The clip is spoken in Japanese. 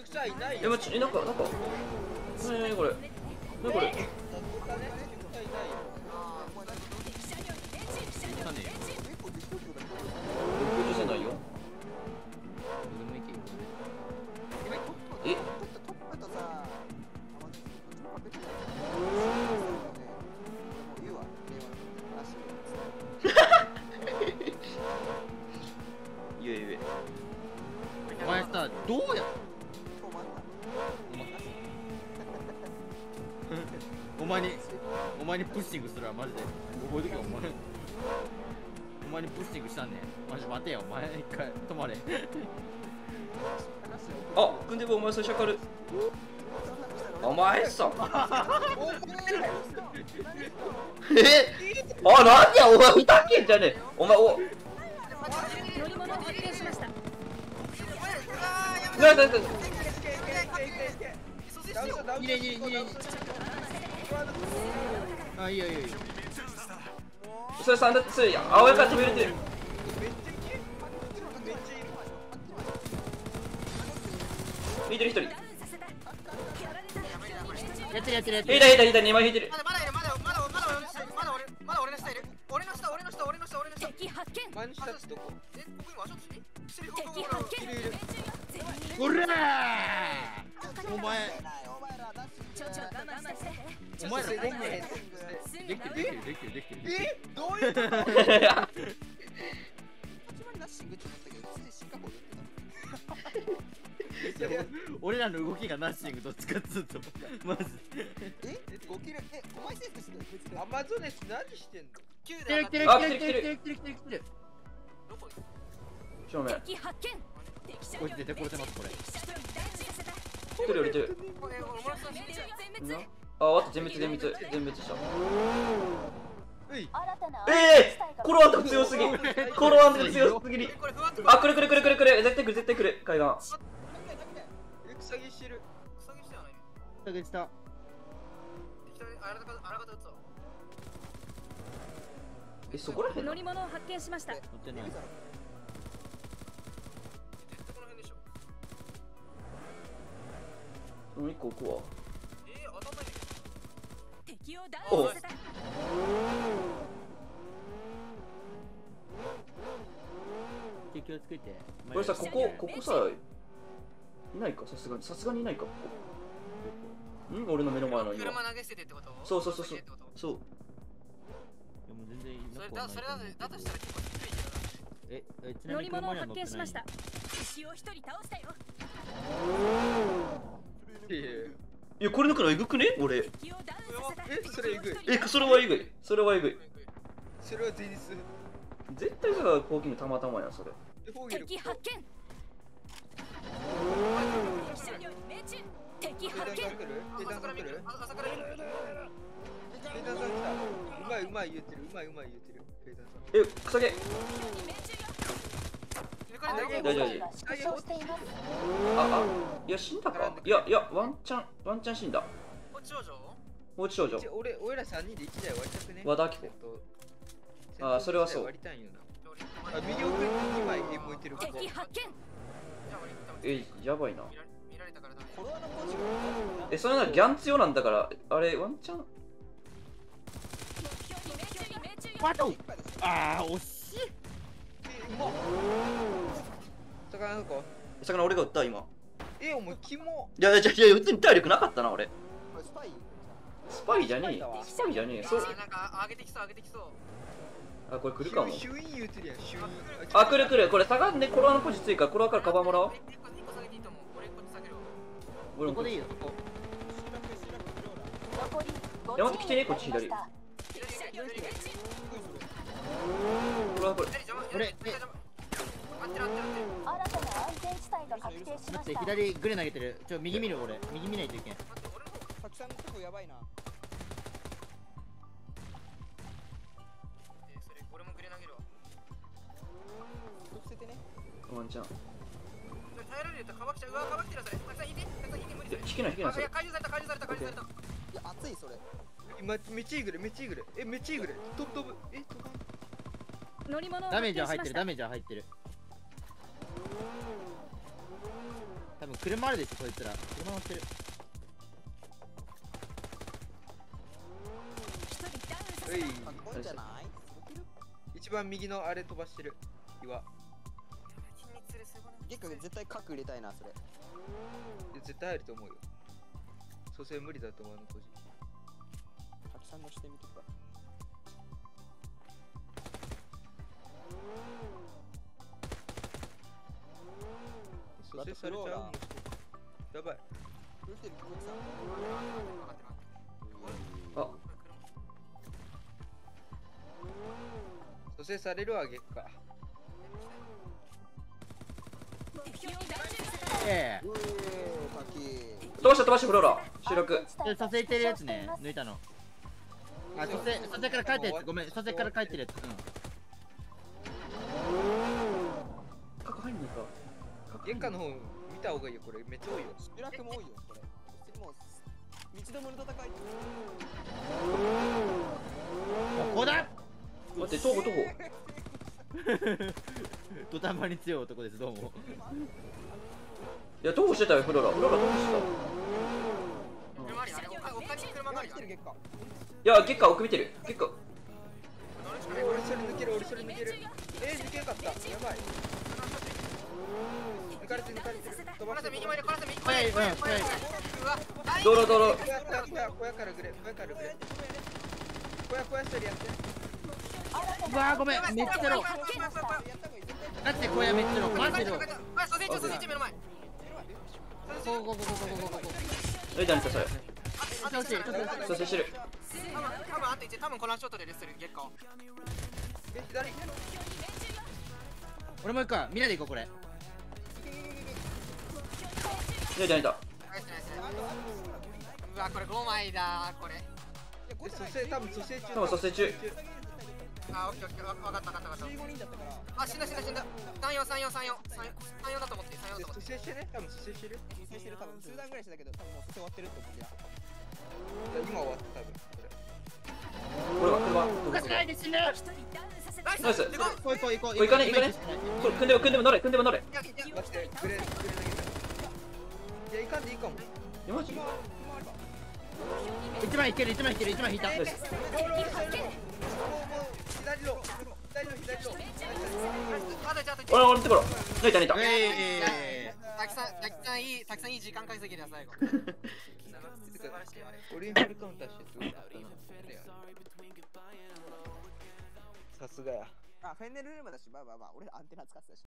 熟者いないえ、ま、ち、なんか、なんか。なになにこれ。なにこれ。プッシングするわマジで覚えとけよお前お前にプッシングしたんねマジ待てよお前一回止まれあ、組んでばお前それしゃかる。お前さ。え？あ、なんや、お前、いたっけんじゃねえ。お前、お。乗り物を発見しましたな、な、な。いいねいいねいいねいいねあいいよいいよそれさんだって、それ、青いから止めれてる。引いてる。一人。やってる。やってるやってる。いたいたいた、二枚引いてる。まだまだいるまだまだまだ俺の下まだ俺まだ俺の下いる。俺の下俺の下俺の下俺の下敵発見真下ってどこえここ今ワショットしてる敵発見おらーお前お前らちょっとできてるすぐできてるできてるできてるえどういうこと、俺らの動きがナッシングどっちかっつうとマジたえ5キル、え、5枚セーフしてるアマゾネス何してんの来てる来てる来てる来てる来てる来てる来てる正面。敵発見こいつ出てこれてますこれ一人降りてる。あ、終わった、全滅、全滅、全滅した。ええー、コロワンと強すぎ。コロワンと強すぎあ、来る来る来る来る来る。絶対来る、絶対来る。海岸。え草木してる下げしてはない下げした適当にあらかたあらかた打つわえ、そこらへんな乗り物を発見しました乗ってないもう一個置くわ。えー、当たんないで敵をダおウンさせた気をつけてこれさ、ここ、ここさ、いないか、さすがに。さすがにいないか、ここ。ん？俺の目の前の今。車投げ捨ててってこと？そうそうそうそう。そう。いやもう全然いいそれだそれだとだとしたら結構低いええちな乗みに車り物を発には乗ってない？見しました敵を一人倒したよいやこれだからえぐくね？俺。えそれえぐい。え、それはえぐい。それはえぐい。それは前日絶対さ、こうきのたまたまやん、それ。敵発見。敵発見。るペダンさん来るあ朝から見るペダンさん来た。うまいうまい言ってるうまいうまい言ってるペダンさんえ、草毛。抜かれた。よ大丈夫。あ、あ、いや、死んだか。いや、いや、ワンチャン、ワンチャン死んだ。こっち少女もう一少女ち。ょ俺俺ら3人で1台割りたくね？和田アキ子あーそれはそう。あ右奥に2枚いてるここ敵発見え、やばいな。え、それならギャン強なんだから、あれ、ワンチャン？目標に命中よ命中よパトああ惜しいえうまっ魚魚俺が撃った、今。えお前キモいや、いや、いや、撃つに体力なかったな、俺。スパイ？スパイじゃねえよ。スパイじゃねえよ。そう。あなんか上げてきそう上げてきそうあ、これ来るかも。あ、来る来る。これ下がんね、コロワのポジついから、コロワからカバーもらおう。俺こここでいいよ山本来てねこっち左左左左左コロワこれ。これ待ってました。左グレ投げてる。ちょ右見る俺。右見ないといけんの方たくさんのとこやばいなえーそれ俺もグレ投げるわ伏せてねワンチャン。いそれ耐えられるとカバキちゃんうわカバキてるそれたくさん引い。てたくさん引いて無理や、引けない、引けない、それ。解除された解除された解除されたいや熱い。それ今めっちゃいいぐらいめっちゃいいぐらいえめっちゃいいぐらい飛ぶ飛ぶえ飛ばん乗り物をダメージは入ってるダメージは入ってる多分分車あるでしょこいつら。車乗ってる。うい？一番右のあれ飛ばしてる。岩。結構絶対角入れたいなそれ。絶対入ると思うよ。蘇生無理だと思うあの個人たくさんのしてみてかやばい。どうし蘇生されるわ月下。敵を命中さええ。ー飛ばした飛ばしたフローラ。収録。えさせてるやつね。抜いたの。あ蘇生蘇生から帰ったやつ。ごめん蘇生から帰ってるやつ。うんか月下の方見た方がいいよこれ。めっちゃ多いよ。滝集落も多いよこれ。普通にもう道どもの戦い。ここだ。待って徒歩徒歩土壇場に強い男ですどうも。いや徒歩してたよフローラ。フローラ徒歩してた？いや月下奥見てる。月下。え俺それ抜ける俺それ抜ける。えー、抜けなかった。やばい抜かれて抜かれてる飛こばしてらせ右前でこらせ右早い前うん早いうわ大道路道路小屋小屋小屋小屋からグレ小屋からグレ小屋小屋処理やってうわーごめんめっちゃロー発見したマジで小屋めっちゃロマジローこれソセイチソセイチ目の前ゴゴゴゴゴゴゴゴえ何それあと1ちょっとちょっと蘇生してる多分あと1多分このショットでレスする月下をえ左俺も行くかみんなで行こうこれ。ナイスナイスうわこれ5枚だこれ。え蘇生多分蘇生中。多分蘇生中。あオッケーオッケーわわかったわかったわかった。15人だったからあ死んだ死んだ死んだ。343434 34だと思って34だと思って。蘇生してね多分蘇生してる。蘇生してる多分。数段ぐらいしてたけど多分もう蘇生終わってるって思って今終わった多分。これ俺は車動かせないで死ぬ一人ダウンさせたナイス。ナイス。でこ行こう行こうこれ行かね行かね。組んでも組んでも乗れ組んでも乗れげたいやいかんでいいかもいマジ一枚いける一枚いける一枚引いたナイス左の左の左のあとじゃああと俺俺のところ抜いた抜いたえたくさんたくさんいいたくさんいい時間稼ぎだ最後オリンピックカウンターしてすごかったなさすがやあフェンネルルームだしまあまあまあ俺アンテナ使ってたし